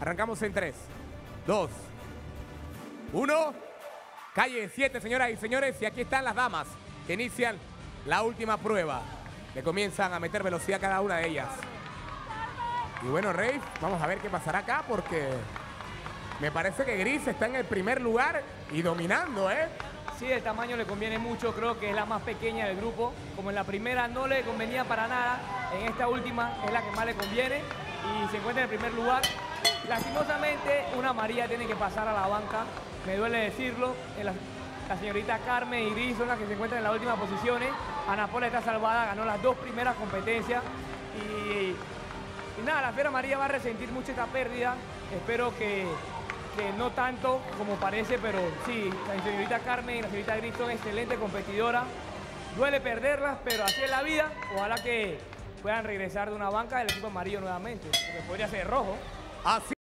Arrancamos en 3, 2, 1. Calle 7, señoras y señores. Y aquí están las damas que inician la última prueba. Que comienzan a meter velocidad cada una de ellas. Y bueno, Rey, vamos a ver qué pasará acá porque me parece que Gris está en el primer lugar y dominando, ¿eh? Sí, el tamaño le conviene mucho, creo que es la más pequeña del grupo. Como en la primera no le convenía para nada, en esta última es la que más le conviene y se encuentra en el primer lugar. Lastimosamente, una María tiene que pasar a la banca, me duele decirlo. La, señorita Carmen y Gris son las que se encuentran en las últimas posiciones. Ana Paula está salvada, ganó las dos primeras competencias y, y nada, la Fiera María va a resentir mucho esta pérdida. Espero que que no tanto como parece, pero sí, la señorita Carmen y la señorita Gris son excelentes competidoras. Duele perderlas, pero así es la vida. Ojalá que puedan regresar de una banca del equipo amarillo nuevamente, porque podría ser rojo. Así